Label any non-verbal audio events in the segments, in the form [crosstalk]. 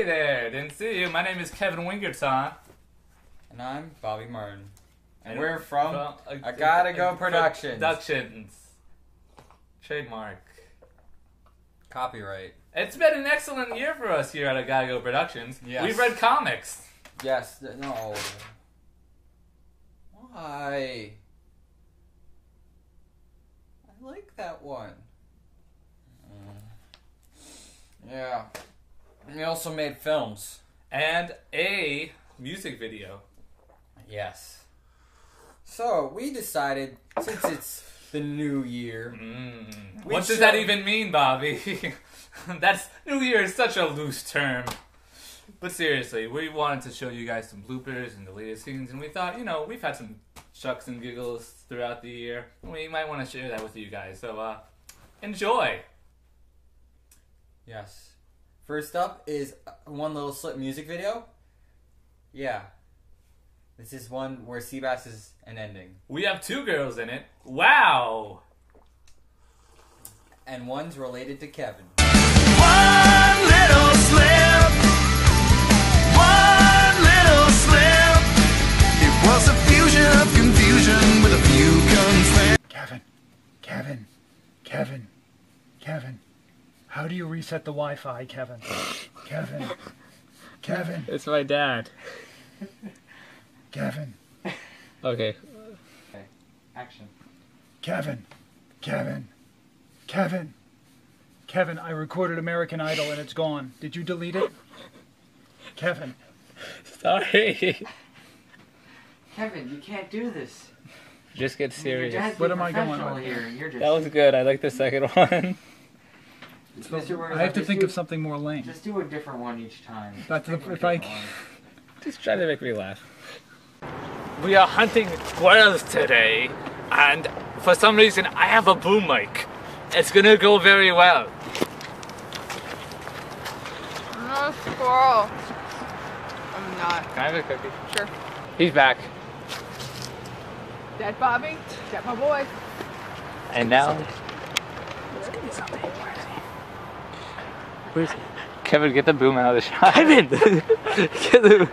Hey there, didn't see you. My name is Kevin Wingertzahn. And I'm Bobby Martin. And And we're from Well, I Gotta Go Productions. Productions. Trademark. Copyright. It's been an excellent year for us here at A Gotta Go Productions. Yes. We've read comics. Yes, th- no. Why? I like that one. Mm. Yeah. We also made films. and a music video. Yes. So we decided, since it's the new year, Mm. What does that even mean, Bobby? [laughs] That's New Year is such a loose term. But seriously, we wanted to show you guys some bloopers and deleted scenes, and we thought, you know, we've had some chucks and giggles throughout the year. We might want to share that with you guys. So, uh, enjoy. yes. First up is one little slip music video. Yeah. This is one where Seabass is an ending. We have two girls in it. Wow. And one's related to Kevin. One little slip, one little slip. It was a fusion of confusion with a few conflicts. Kevin, Kevin, Kevin, Kevin. How do you reset the Wi-Fi, Kevin? Kevin, Kevin, It's my dad. Kevin, Okay. Action. Kevin, Kevin, Kevin, Kevin. I recorded American Idol and it's gone. Did you delete it? Kevin, Sorry. Kevin, you can't do this. Just get Your serious. dad's What am I going on? here, you're just. That was good. I like the second [laughs] one. Mr. I have to think do- of something more lame. Just do a different one each time. That's Pick the- if I- one. [laughs] Just try to make me laugh. We are hunting squirrels today, and for some reason I have a boom mic. It's gonna go very well. I'm not a squirrel. I'm not. Can I have a cookie? Sure. He's back. Dead Bobby. Got my boy. And now. Where's Kevin, get the boom out of the shot. Kevin! [laughs] get the.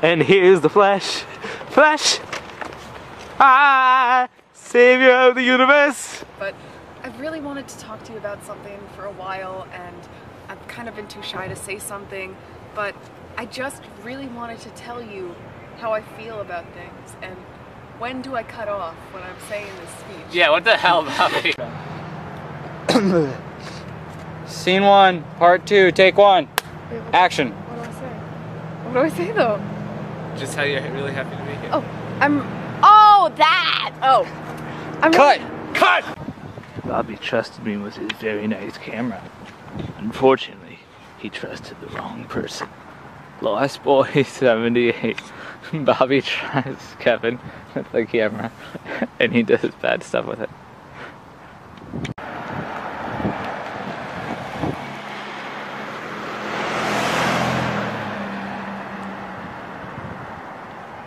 And here's the Flash. Flash! Ah! Savior of the universe! But I've really wanted to talk to you about something for a while, and I've kind of been too shy to say something. But I just really wanted to tell you how I feel about things, and when do I cut off when I'm saying this speech? Yeah, what the hell, Bobby? [laughs] [coughs] Scene one, part two, take one. Wait, what, Action. what do I say? What do I say though? Just how you're really happy to be here. Oh, I'm. Oh, that! Oh. I'm Cut! really- Cut! Bobby trusted me with his very nice camera. Unfortunately, he trusted the wrong person. Lost Boy [laughs] 78. Bobby trusts Kevin with the camera, [laughs] and he does bad stuff with it.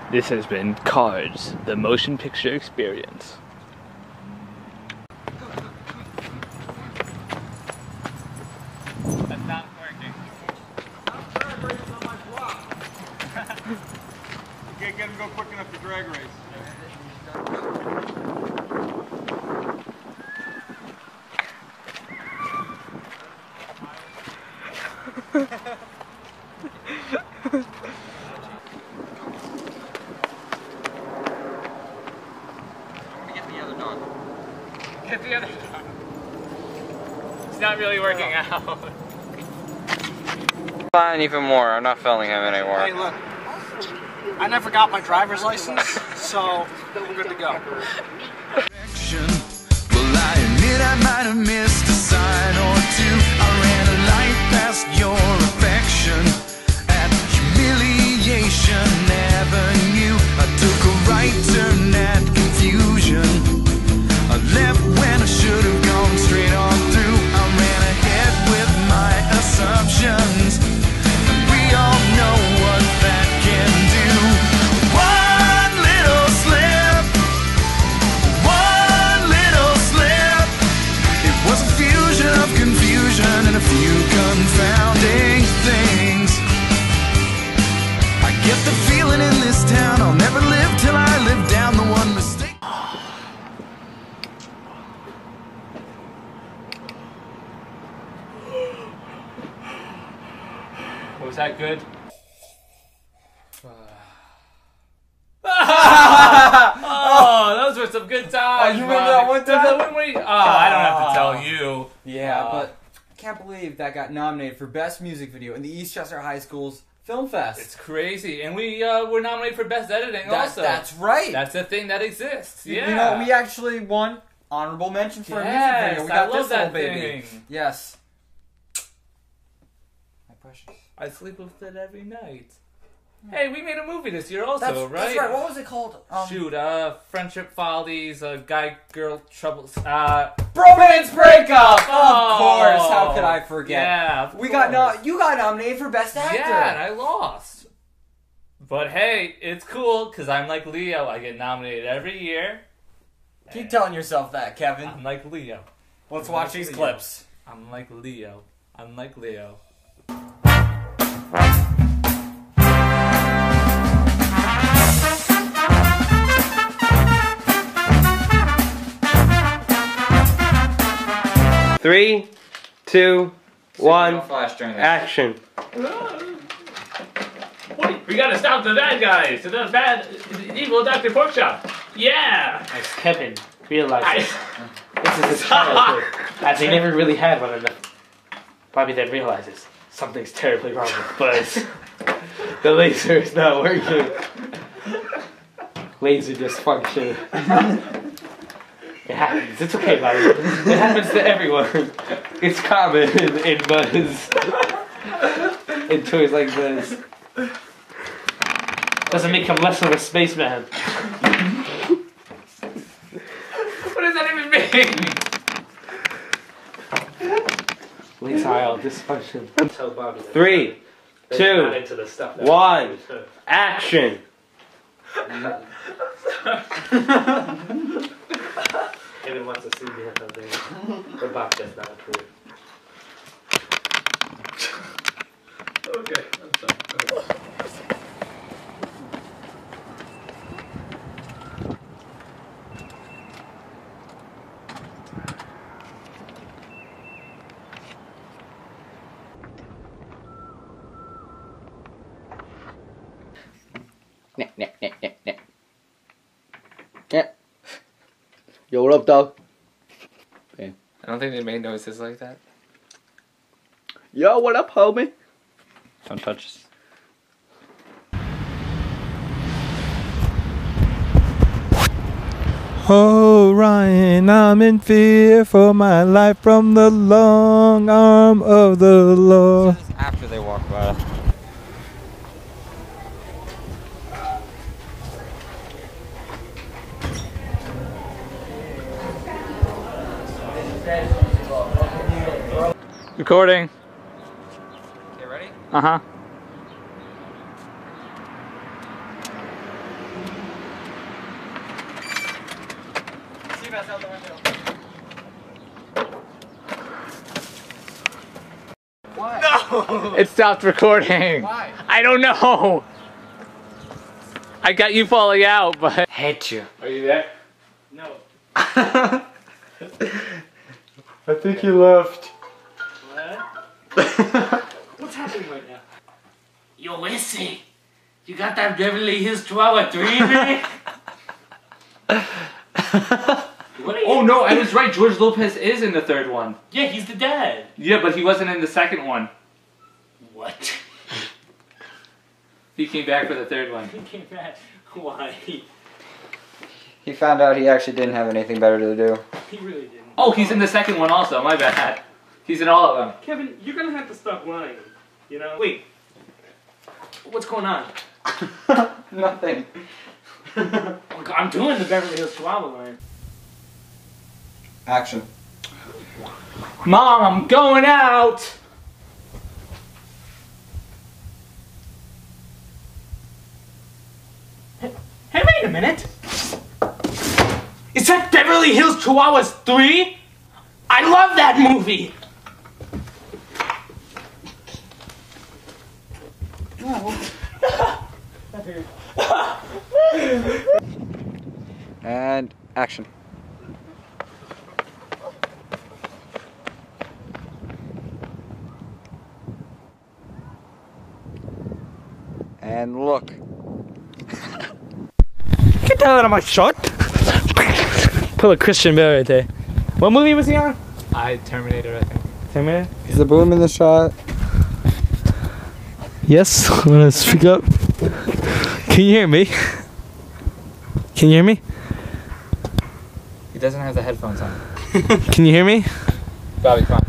This has been Cards, the motion picture experience. That's not working. Can't get him to go quick enough to drag race. Get the other dog. Get the other dog. It's not really working out. Fine, even more. I'm not filming him anymore. Hey, look. I never got my driver's license, so we're good to go. Well, I admit I might have missed a sign or two. I ran a light past your affection at humiliation avenue. I took a right turn at confusion. Assumptions. Oh, those some good times. Oh, you remember that one time? one where oh, I don't have to tell you. Yeah, Uh, but I can't believe that got nominated for Best Music Video in the Eastchester High School's Film Fest. It's crazy, and we uh, were nominated for best editing. That's- also, that's right. That's a thing that exists. Yeah, You know, we actually won honorable mention for a music Yes, video. We I got love this little that baby. thing. Yes. My precious. I sleep with it every night. Hey, we made a movie this year also, That's, right? that's right. What was it called? Um, Shoot, uh, friendship follies, uh, guy girl troubles, uh, Bromance Breakup! Of Oh, course. How could I forget? Yeah, of We got course. no. You got nominated for Best Actor. Yeah, and I lost. But hey, it's cool because I'm like Leo. I get nominated every year. Keep telling yourself that, Kevin. I'm like Leo. Let's I'm watch like these Leo. clips. I'm like Leo. I'm like Leo. Three, two, one, flash during this. action. We gotta stop the bad guys, the bad, evil Dr. Porkchop. Yeah! As Kevin realizes I- this is his childhood, as [laughs] they never really had one another. Bobby then realizes something's terribly wrong with Buzz. [laughs] the laser is not working. Laser dysfunction. [laughs] It happens. It's okay, Bobby. It happens to everyone. It's common in, in Buzz. in toys like this. Doesn't make him less of a spaceman. What does that even mean? Leasile dysfunction. Tell Bobby. Three, two, into the stuff one, action. [laughs] Kevin wants to see me have something. [laughs] But Bob does not approve. Okay, I'm sorry. Yo, what up, dog? I don't think they made noises like that. Yo, what up, homie? Don't touch us. Oh, Ryan, I'm in fear for my life from the long arm of the law. After they walk by. Recording. Okay, ready? Uh huh. Seabass out the window. Why? No! It stopped recording. Why? I don't know. I got you falling out, but. Hate you. Are you there? No. [laughs] I think he left. [laughs] What's happening right now? Yo, Wesley, you got that Beverly Hills Chihuahua 3 man? [laughs] what are you? Oh no, I was right. George Lopez is in the third one. Yeah, he's the dad. Yeah, but he wasn't in the second one. What? He came back for the third one. He came back. Why? He found out he actually didn't have anything better to do. He really didn't. Oh, he's in the second one also. My bad. He's in all of them. Kevin, you're gonna have to stop lying. You know? Wait. What's going on? [laughs] Nothing. [laughs] Oh I'm doing the Beverly Hills Chihuahua line. Action. Mom, I'm going out. Hey, wait a minute. Is that Beverly Hills Chihuahuas 3? I love that movie. And action. And look. Get the hell out of my shot. Put a Christian Bale right there. What movie was he on? I Terminator. I think. Terminator. Is the boom in the shot? Yes, [laughs] I'm gonna speak up. Can you hear me? Can you hear me? He doesn't have the headphones on. [laughs] Can you hear me? Bobby, come on.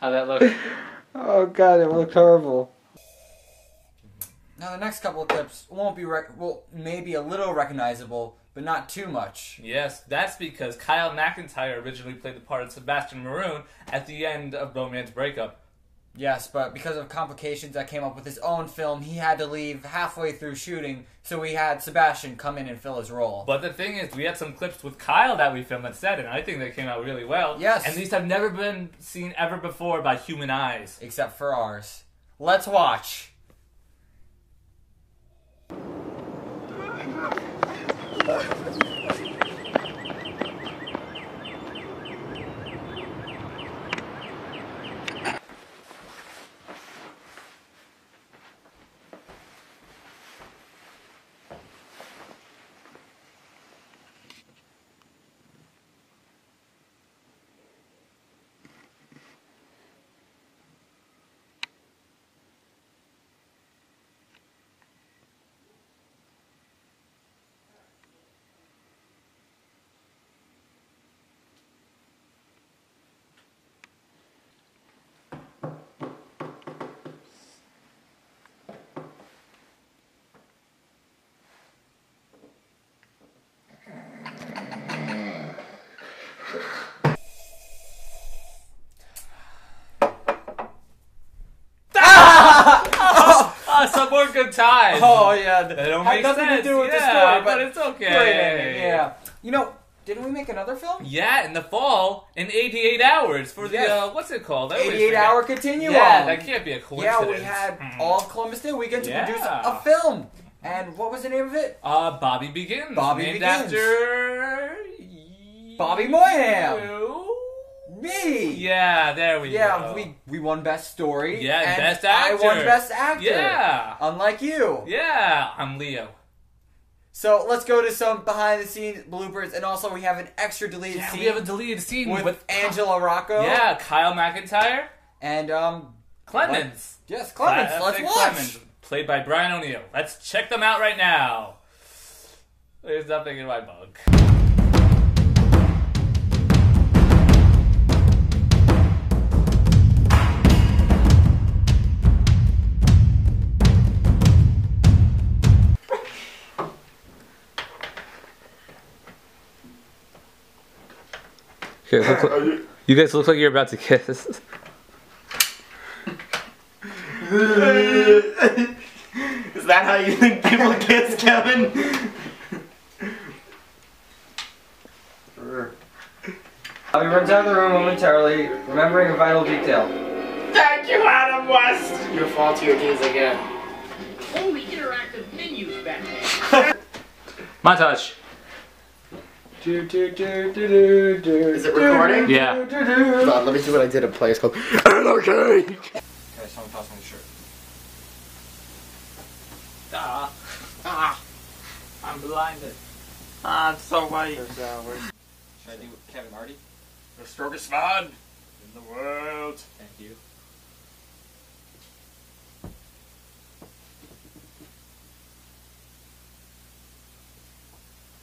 How'd that look? Oh god, it looked horrible. The next couple of clips won't be rec- well, maybe a little recognizable, but not too much. Yes, that's because Kyle McIntyre originally played the part of Sebastian Maroun at the end of Bromance Breakup. Yes, but because of complications that came up with his own film, he had to leave halfway through shooting, so we had Sebastian come in and fill his role. But the thing is, we had some clips with Kyle that we filmed instead, and I think they came out really well. Yes. And these have never been seen ever before by human eyes. Except for ours. Let's watch. More good times. Oh yeah, They don't make nothing sense. to do with the story, but but it's okay. Great yeah. You know, didn't we make another film? Yeah, in the fall, in 88 hours for the, Yes. uh, what's it called? I always 88 hour continuum. Yeah, that can't be a coincidence. Yeah, we had all of Columbus Day weekend to produce a film. And what was the name of it? Uh, Bobby Begins. Bobby Begins. after Bobby Moynihan. Me. Yeah, there we Yeah, go. Yeah, we we won best story. Yeah, and best I won best actor. Yeah. Unlike you. Yeah, I'm Leo. So let's go to some behind the scenes bloopers, and also we have an extra deleted Yeah, scene. we have a deleted scene with, with- Angela Rocco. Yeah, Kyle McIntyre and um Clemens. Yes, Clemens. Let's watch. Clemens, played by Brian O'Neill. Let's check them out right now. There's nothing in my mug. Okay, look, look- you guys look like you're about to kiss. Is that how you think people kiss, Kevin? Bobby runs out of the room momentarily, remembering a vital detail. Thank you, Adam West. You're fall to your knees again. Only interactive menus back there. Montage. Is it recording? Yeah. Hold on, let me see what I did at Place called Anarchy. Okay, someone toss me the shirt. Ah. Ah. I'm blinded. Ah, it's so white. Should I do Kevin Hardy? The strongest man in the world. Thank you.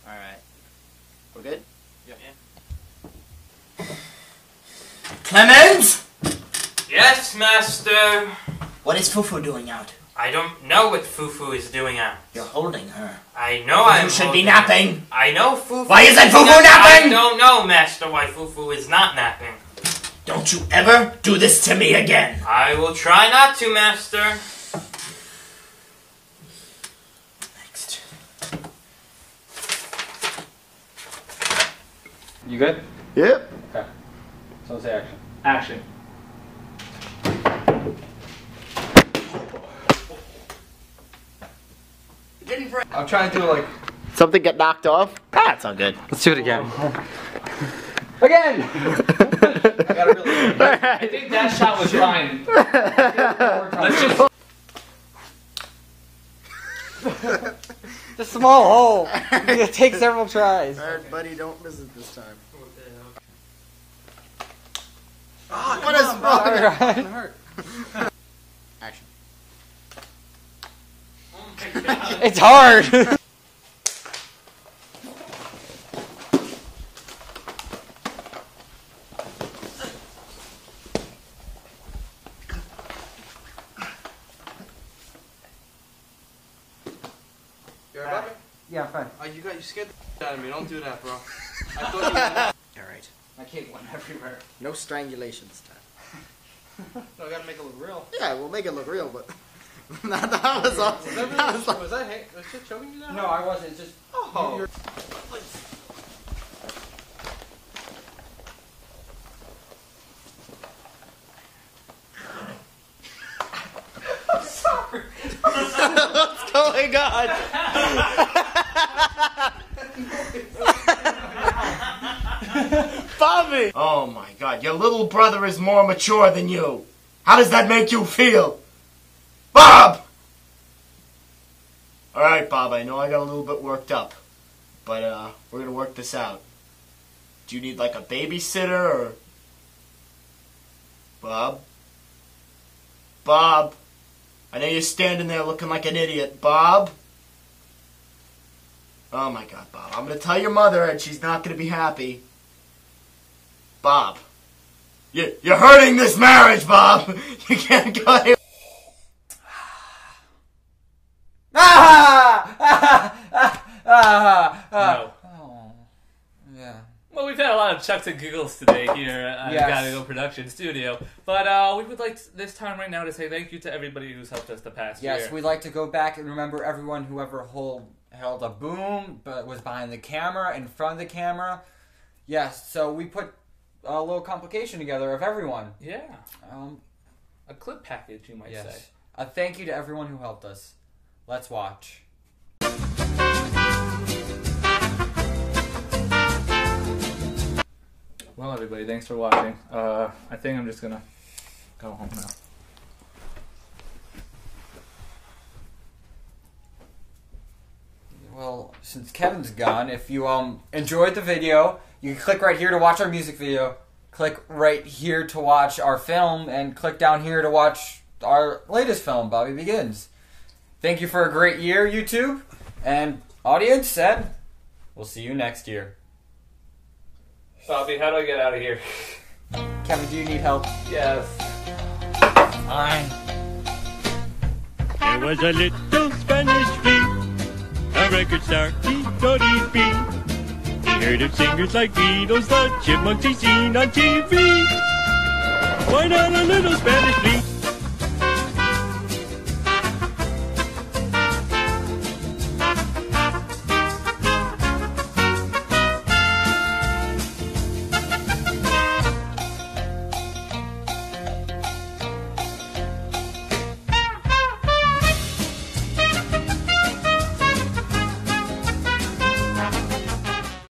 Alright. We're good? Yeah. Clemens! Yes, master. What is Fufu doing out? I don't know what Fufu is doing out. You're holding her. I know You I'm. should be napping. her. I know Fufu. Why isn't is Fufu not- napping? I don't know, master, why Fufu is not napping. Don't you ever do this to me again. I will try not to, master. You good? Yep. Okay. So say action. Action. I'm trying to do like. Something get knocked off? Ah, it's all good. Let's do it again. [laughs] Again! [laughs] I think that shot was fine. [laughs] Let's just. The small hole. [laughs] It takes several tries. Alright, buddy, don't miss it this time. what is wrong? Hurt. Action. [laughs] It's hard. [laughs] You're right, Bobby? Yeah, fine. Oh, you got scared the out of me. Don't do that, bro. I [laughs] thought Alright. My cape went everywhere. No strangulation this time. [laughs] No, I gotta make it look real. Yeah, we'll make it look real, but. that, that was all. Was that, really, That was was, like, that [laughs] hate, was shit choking you down? No, I wasn't. It's just. Oh. You're- What's going on? Bobby! Oh my god, your little brother is more mature than you. How does that make you feel? Bob! Alright, Bob, I know I got a little bit worked up. But, uh, we're gonna work this out. Do you need, like, a babysitter, or... Bob? Bob? I know you're standing there looking like an idiot. Bob? Oh my god, Bob. I'm gonna tell your mother and she's not gonna be happy. Bob. You, you're hurting this marriage, Bob! [laughs] You can't go here. [laughs] Ah! Ah! Ah! Ah! No. Oh. Yeah. Well, we've had a lot of chucks and giggles today here at Yes. Gotta Go Production Studio. But uh, we would like this time right now to say thank you to everybody who's helped us the past Yes, year. we'd like to go back and remember everyone who ever hold, held a boom, but was behind the camera, in front of the camera. Yes, so we put a little complication together of everyone. Yeah. Um, a clip package, you might yes. say. A thank you to everyone who helped us. Let's watch. Well, everybody, thanks for watching. Uh, I think I'm just gonna go home now. Well, since Kevin's gone, if you um enjoyed the video, you can click right here to watch our music video. Click right here to watch our film, and click down here to watch our latest film, Bobby Begins. Thank you for a great year, YouTube and audience, and we'll see you next year. Bobby, how do I get out of here? Kevin, do you need help? Yes. Fine. There was a little Spanish flea, a record star, he. He heard of singers like Beatles, the chipmunks he seen on TV. Why not a little Spanish flea?